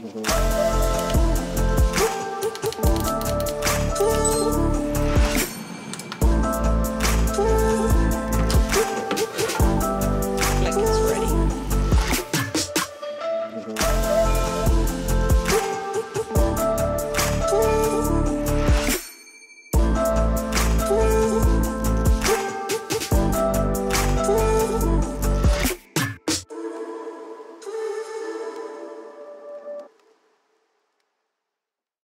Mm-hmm.